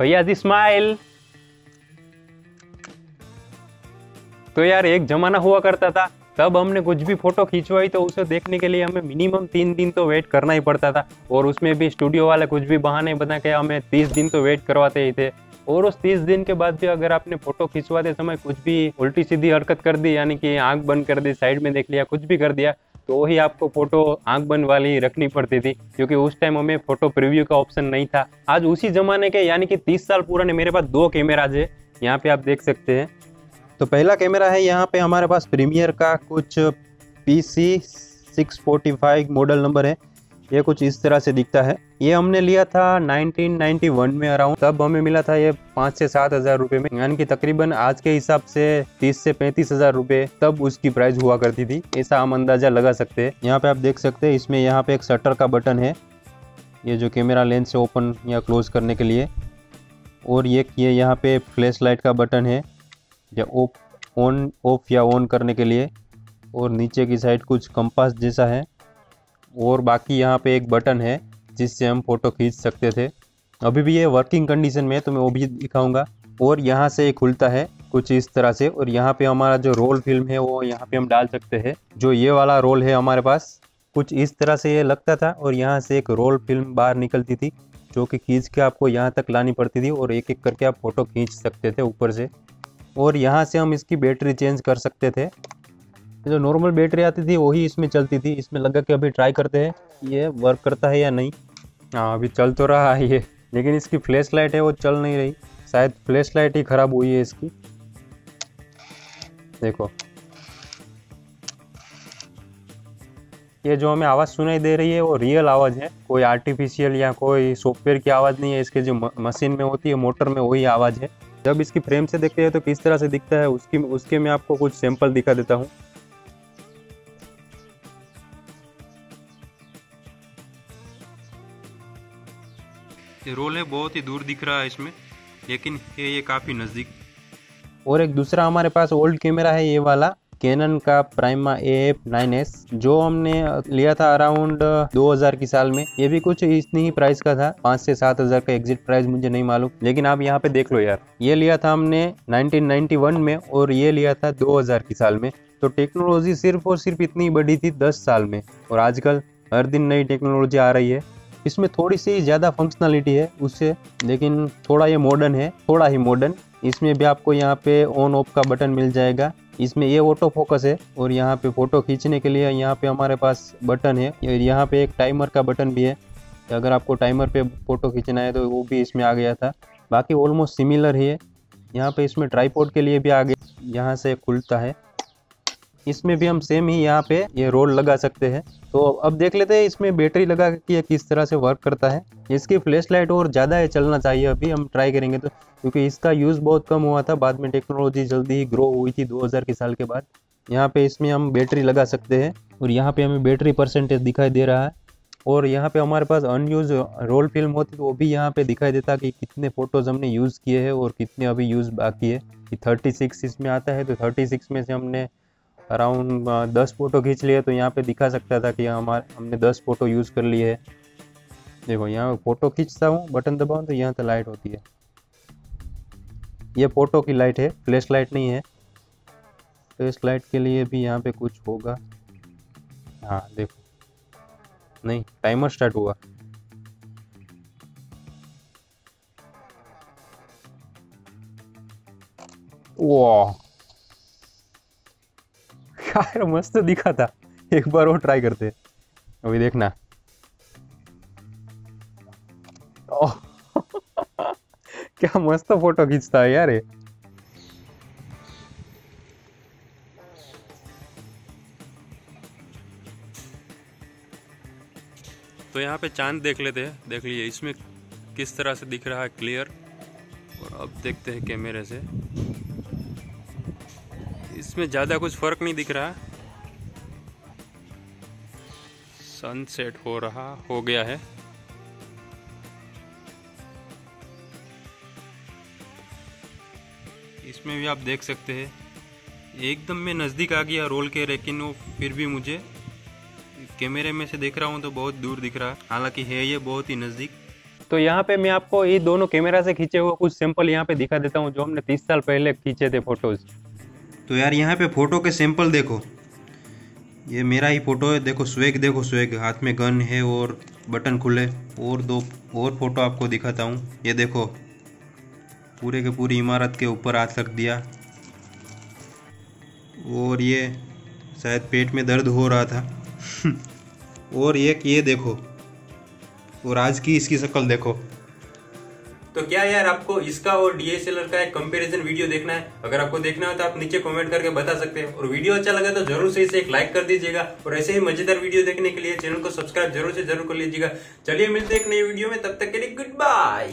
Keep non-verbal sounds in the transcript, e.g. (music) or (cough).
भैया जी स्माइल तो यार एक जमाना हुआ करता था। तब हमने कुछ भी फ़ोटो खींचवाई तो उसे देखने के लिए हमें मिनिमम तीन दिन तो वेट करना ही पड़ता था। और उसमें भी स्टूडियो वाले कुछ भी बहाने बना के हमें तीस दिन तो वेट करवाते ही थे। और उस तीस दिन के बाद भी अगर आपने फ़ोटो खिंचवाते समय कुछ भी उल्टी सीधी हरकत कर दी, यानी कि आँख बंद कर दी साइड में देख लिया, कुछ भी कर दिया तो वही आपको फ़ोटो आँख बंद वाली रखनी पड़ती थी। क्योंकि उस टाइम हमें फ़ोटो प्रीव्यू का ऑप्शन नहीं था। आज उसी जमाने के, यानी कि तीस साल पुराने मेरे पास दो कैमराज है। यहाँ पे आप देख सकते हैं। तो पहला कैमरा है यहाँ पे हमारे पास प्रीमियर का कुछ P C six forty five model number है। ये कुछ इस तरह से दिखता है। ये हमने लिया था 1991 में अराउंड तब हमें मिला था ये पाँच से सात हज़ार रुपये में। यानी कि तकरीबन आज के हिसाब से तीस से पैंतीस हज़ार रुपये तब उसकी प्राइस हुआ करती थी। ऐसा हम अंदाज़ा लगा सकते हैं। यहाँ पे आप देख सकते हैं, इसमें यहाँ पे एक शटर का बटन है। ये जो कैमरा लेंस से ओपन या क्लोज करने के लिए। और ये ये यहाँ पे फ्लैश लाइट का बटन है। या ऑफ़ ऑन ऑफ़ या ऑन करने के लिए, और नीचे की साइड कुछ कंपास जैसा है, और बाकी यहाँ पे एक बटन है, जिससे हम फ़ोटो खींच सकते थे। अभी भी ये वर्किंग कंडीशन में है तो मैं वो भी दिखाऊँगा। और यहाँ से ये खुलता है, कुछ इस तरह से, और यहाँ पे हमारा जो रोल फ़िल्म है, वो यहाँ पे हम डाल सकते हैं। जो ये वाला रोल है हमारे पास, कुछ इस तरह से ये लगता था, और यहाँ से एक रोल फ़िल्म बाहर निकलती थी, जो कि खींच के आपको यहाँ तक लानी पड़ती थी, और एक एक करके आप फ़ोटो खींच सकते थे ऊपर से। और यहाँ से हम इसकी बैटरी चेंज कर सकते थे। जो नॉर्मल बैटरी आती थी, वही इसमें चलती थी। इसमें लगा के अभी ट्राई करते हैं, ये वर्क करता है या नहीं। हाँ अभी चल तो रहा है ये, लेकिन इसकी फ्लैश लाइट है, वो चल नहीं रही। शायद फ्लैश लाइट ही ख़राब हुई है इसकी। देखो। ये जो हमें आवाज़ सुनाई दे रही है, वो रियल आवाज़ है। कोई आर्टिफिशियल या कोई सॉफ्टवेयर की आवाज़ नहीं है, इसके जो मशीन में होती है मोटर में वही आवाज़ है। जब इसकी फ्रेम से देखते हैं तो किस तरह से दिखता है उसकी उसके मैं आपको कुछ सैंपल दिखा देता हूँ। ये रोल है बहुत ही दूर दिख रहा है इसमें लेकिन ये ये काफ़ी नज़दीक। और एक दूसरा हमारे पास ओल्ड कैमरा है ये वाला। कैनन का प्राइमा ए नाइन एस जो हमने लिया था अराउंड 2000 की साल में। ये भी कुछ इतनी ही प्राइस का था, पाँच से सात हज़ार का एग्जिट प्राइस मुझे नहीं मालूम। लेकिन आप यहाँ पे देख लो यार। ये लिया था हमने 1991 में और ये लिया था 2000 की साल में। तो टेक्नोलॉजी सिर्फ़ और सिर्फ़ इतनी बढ़ी थी 10 साल में। और आजकल हर दिन नई टेक्नोलॉजी आ रही है। इसमें थोड़ी सी ज़्यादा फंक्शनलिटी है उससे, लेकिन थोड़ा ये मॉडर्न है, थोड़ा ही मॉडर्न इसमें भी आपको यहाँ पे ऑन ऑफ़ का बटन मिल जाएगा। इसमें ये ऑटो फोकस है और यहाँ पे फ़ोटो खींचने के लिए यहाँ पे हमारे पास बटन है। यहाँ पे एक टाइमर का बटन भी है। अगर आपको टाइमर पे फ़ोटो खींचना है तो वो भी इसमें आ गया था। बाकी ऑलमोस्ट सिमिलर ही है। यहाँ पे इसमें ट्राईपोर्ट के लिए भी आ गया। यहाँ से खुलता है। इसमें भी हम सेम ही यहाँ पे ये रोल लगा सकते हैं। तो अब देख लेते हैं इसमें बैटरी लगा के ये किस तरह से वर्क करता है। इसकी फ्लैश लाइट और ज़्यादा है चलना चाहिए, अभी हम ट्राई करेंगे तो क्योंकि इसका यूज़ बहुत कम हुआ था, बाद में टेक्नोलॉजी जल्दी ही ग्रो हुई थी 2000 के साल के बाद। यहाँ पे इसमें हम बैटरी लगा सकते हैं और यहाँ पे हमें बैटरी परसेंटेज दिखाई दे रहा है। और यहाँ पे हमारे पास अनयूज रोल फ़िल्म होती तो वो भी यहाँ पे दिखाई देता कि कितने फ़ोटोज़ हमने यूज़ किए हैं और कितने अभी यूज़ बाकी है। कि थर्टी सिक्स इसमें आता है तो थर्टी सिक्स में से हमने अराउंड दस फ़ोटो खींच लिए तो यहाँ पे दिखा सकता था कि हमारे, हमने दस फ़ोटो यूज़ कर लिए है। देखो, यहाँ फ़ोटो खींचता हूँ, बटन दबाऊँ तो यहाँ तो लाइट होती है। ये फ़ोटो की लाइट है, फ्लैश लाइट नहीं है। फ्लैश लाइट के लिए भी यहाँ पे कुछ होगा। हाँ देखो। नहीं, टाइमर स्टार्ट हुआ। वाह। यार मस्त दिखा था। एक बार वो ट्राई करते अभी देखना। ओह, (laughs) क्या मस्त फ़ोटो खींचता है यार तो यहाँ पे चाँद देख लेते हैं। देख लीजिए, इसमें किस तरह से दिख रहा है क्लियर और अब देखते हैं कैमरे से। इसमें ज़्यादा कुछ फ़र्क नहीं दिख रहा। सनसेट हो रहा, हो गया है। इसमें भी आप देख सकते हैं, एकदम मैं नज़दीक आ गया रोल के, लेकिन वो फिर भी मुझे कैमरे में से देख रहा हूँ तो बहुत दूर दिख रहा है हालाँकि है ये बहुत ही नज़दीक। तो यहाँ पे मैं आपको ये दोनों कैमरा से खींचे हुए कुछ सैंपल यहाँ पे दिखा देता हूँ, जो हमने तीस साल पहले खींचे थे फ़ोटोज़ तो यार यहाँ पे फ़ोटो के सैंपल देखो। ये मेरा ही फ़ोटो है, देखो स्वेग देखो स्वेग। हाथ में गन है और बटन खुले। और दो, और फ़ोटो आपको दिखाता हूँ। ये देखो, पूरे के पूरी इमारत के ऊपर हाथ रख दिया। और ये शायद पेट में दर्द हो रहा था। (laughs) और एक ये देखो, और आज की इसकी शक्ल देखो। तो क्या यार आपको इसका और डीएसएलआर का एक कंपैरिजन वीडियो देखना है? अगर आपको देखना हो तो आप नीचे कमेंट करके बता सकते हैं। और वीडियो अच्छा लगा तो ज़रूर से इसे एक लाइक कर दीजिएगा। और ऐसे ही मज़ेदार वीडियो देखने के लिए चैनल को सब्सक्राइब ज़रूर से ज़रूर कर लीजिएगा। चलिए मिलते हैं एक नई वीडियो में। तब तक के लिए गुड बाय